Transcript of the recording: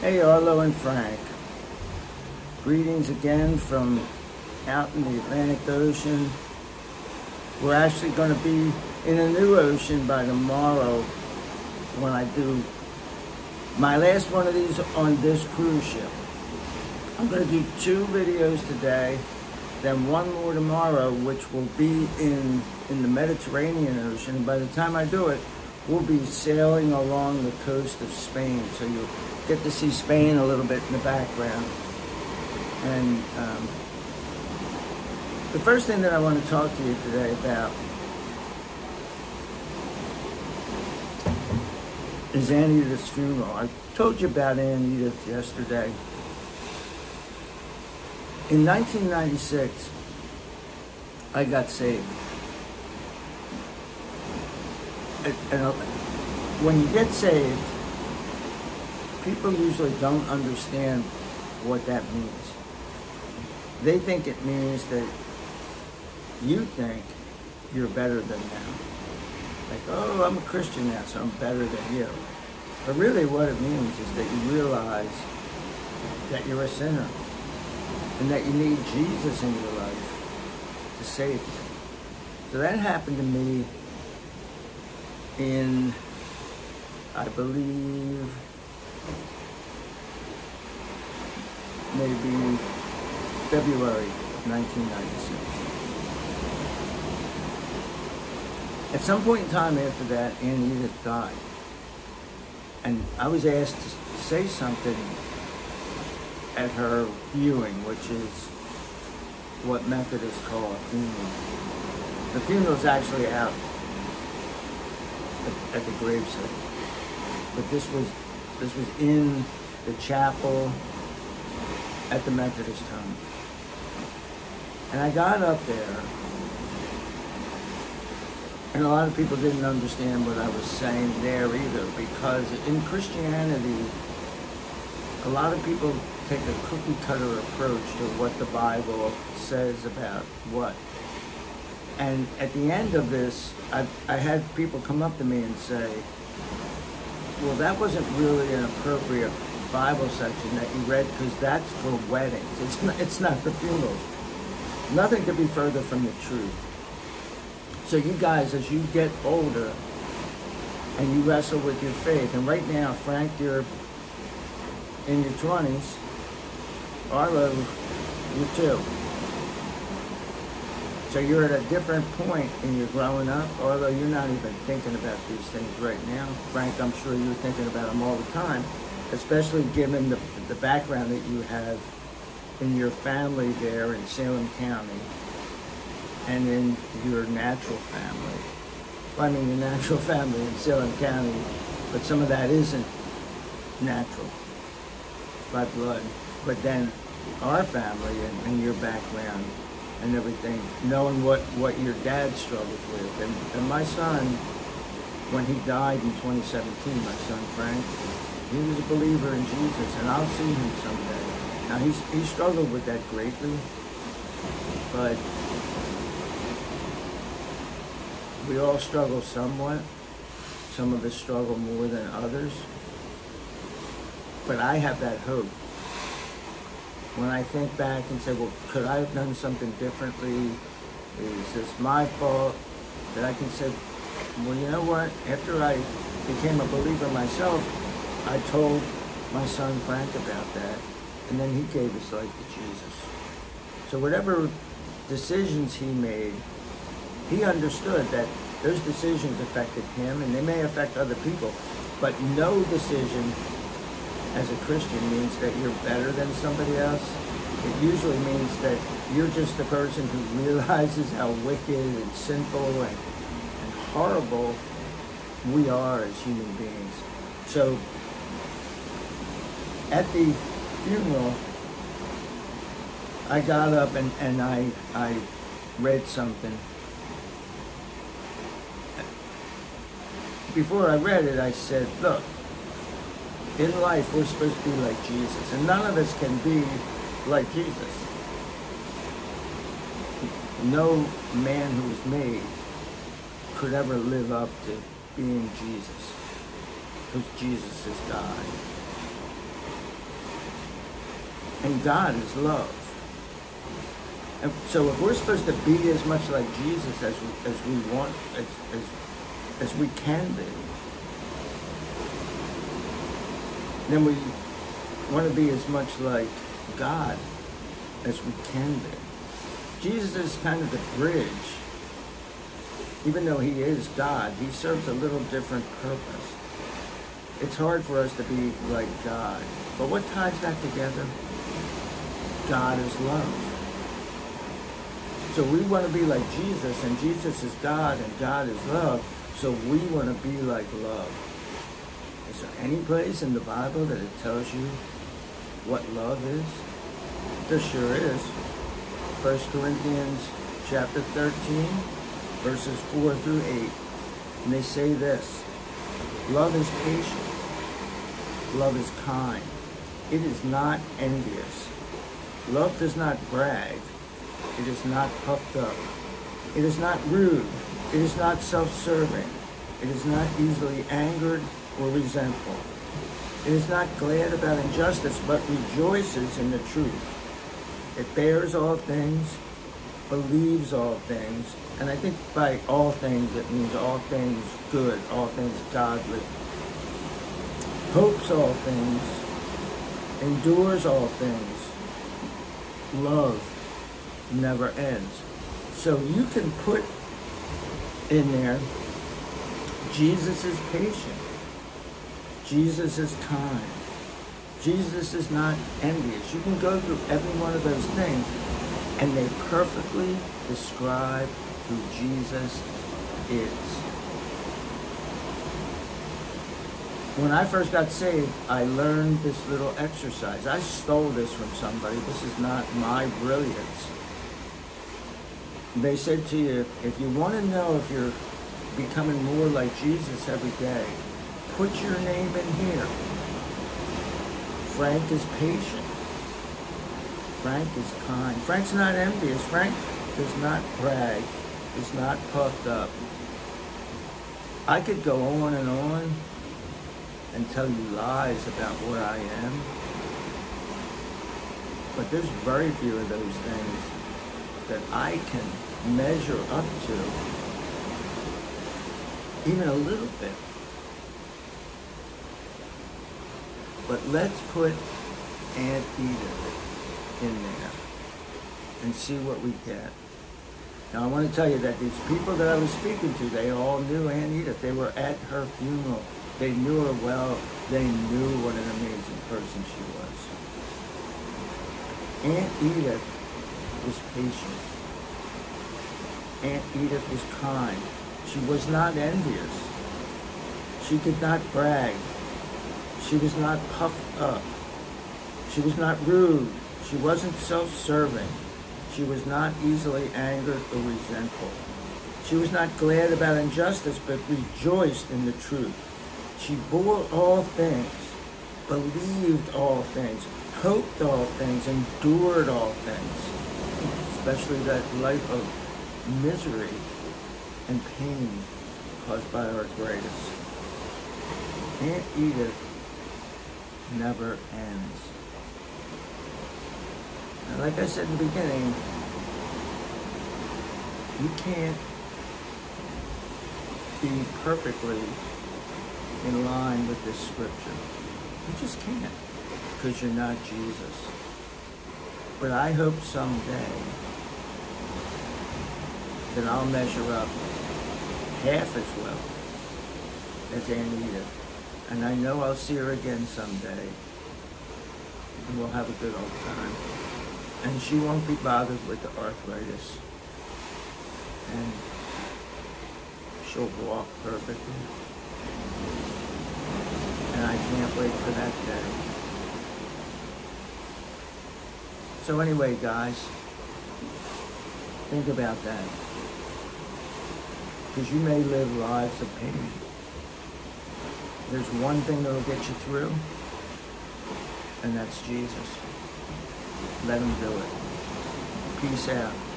Hey, Arlo and Frank. Greetings again from out in the Atlantic Ocean. We're actually going to be in a new ocean by tomorrow when I do my last one of these on this cruise ship. I'm going to do two videos today, then one more tomorrow, which will be in, in the Mediterranean Ocean. By the time I do it, we'll be sailing along the coast of Spain. So you'll get to see Spain a little bit in the background. And um, the first thing that I want to talk to you today about is Aunt Edith's funeral. I told you about Edith yesterday. In 1996, I got saved. And, and when you get saved, people usually don't understand what that means. They think it means that you think you're better than them. Like, oh, I'm a Christian now, so I'm better than you. But really what it means is that you realize that you're a sinner and that you need Jesus in your life to save you. So that happened to me in, I believe, maybe February of 1996. At some point in time after that, Aunt Edith died. And I was asked to say something at her viewing, which is what Methodists call a funeral. The funeral's actually out at, the gravesite. But this was this was in the chapel at the Methodist home. And I got up there and a lot of people didn't understand what I was saying there either, because in Christianity, a lot of people take a cookie cutter approach to what the Bible says about what. And at the end of this, I, I had people come up to me and say, well, that wasn't really an appropriate Bible section that you read because that's for weddings. It's not, it's not for funerals. Nothing could be further from the truth. So you guys, as you get older and you wrestle with your faith, and right now, Frank, you're in your 20s, Arlo, you too. So you're at a different point in your growing up, although you're not even thinking about these things right now. Frank, I'm sure you're thinking about them all the time, especially given the, the background that you have in your family there in Salem County and in your natural family. Well, I mean, your natural family in Salem County, but some of that isn't natural by blood. But then our family and, and your background and everything, knowing what, what your dad struggled with. And, and my son, when he died in 2017, my son Frank, he was a believer in Jesus, and I'll see him someday. Now, he's, he struggled with that greatly, but we all struggle somewhat. Some of us struggle more than others. But I have that hope. When I think back and say, well, could I have done something differently? Is this my fault? That I can say, well, you know what? After I became a believer myself, I told my son Frank about that, and then he gave his life to Jesus. So whatever decisions he made, he understood that those decisions affected him and they may affect other people, but no decision as a Christian means that you're better than somebody else. It usually means that you're just the person who realizes how wicked and sinful and, and horrible we are as human beings. So at the funeral, I got up and, and I, I read something before I read it, I said, look, in life we're supposed to be like Jesus, and none of us can be like Jesus. No man who was made could ever live up to being Jesus, because Jesus is God. And God is love. And so if we're supposed to be as much like Jesus as we, as we want, as, as, as we can be, then we want to be as much like God as we can be. Jesus is kind of the bridge. Even though he is God, he serves a little different purpose. It's hard for us to be like God. But what ties that together? God is love. So we want to be like Jesus, and Jesus is God, and God is love. So we want to be like love. Is there any place in the Bible that it tells you what love is? There sure is. 1 Corinthians chapter 13, verses 4 through 8. And they say this Love is patient, love is kind, it is not envious. Love does not brag, it is not puffed up, it is not rude, it is not self serving, it is not easily angered or resentful. It is not glad about injustice, but rejoices in the truth. It bears all things, believes all things, and I think by all things it means all things good, all things godly. Hopes all things, endures all things. Love never ends. So you can put in there, Jesus is patient. Jesus is kind. Jesus is not envious. You can go through every one of those things, and they perfectly describe who Jesus is. When I first got saved, I learned this little exercise. I stole this from somebody. This is not my brilliance. They said to you, if you want to know if you're becoming more like Jesus every day, put your name in here. Frank is patient. Frank is kind. Frank's not envious. Frank does not brag, is not puffed up. I could go on and on and tell you lies about where I am, but there's very few of those things that I can measure up to, even a little bit. But let's put Aunt Edith in there and see what we get. Now I want to tell you that these people that I was speaking to, they all knew Aunt Edith. They were at her funeral. They knew her well. They knew what an amazing person she was. Aunt Edith was patient. Aunt Edith was kind. She was not envious. She did not brag. She was not puffed up. She was not rude. She wasn't self-serving. She was not easily angered or resentful. She was not glad about injustice, but rejoiced in the truth. She bore all things, believed all things, hoped all things, endured all things, especially that life of misery and pain caused by arthritis. Aunt Edith never ends. And like I said in the beginning, you can't be perfectly in line with this scripture. You just can't because you're not Jesus. But I hope someday that I'll measure up half as well as Aunt Edith. And I know I'll see her again someday. And we'll have a good old time. And she won't be bothered with the arthritis. And she'll walk perfectly. And I can't wait for that day. So anyway, guys, think about that. Because you may live lives of pain there's one thing that'll get you through, and that's Jesus. Let him do it. Peace out.